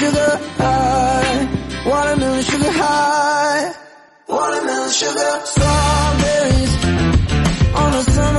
sugar high. Watermelon sugar high. Watermelon sugar Strawberries on a summer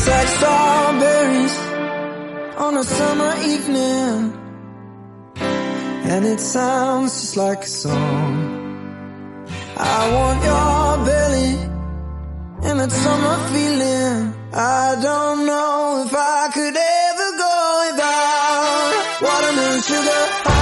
Tastes like strawberries on a summer evening. And it sounds just like a song. I want your belly and that summer feeling. I don't know if I could ever go without Watermelon sugar